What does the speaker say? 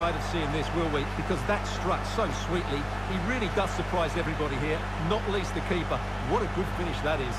Side of seeing this, will we? Because that struck so sweetly. He really does surprise everybody here, not least the keeper. What a good finish that is.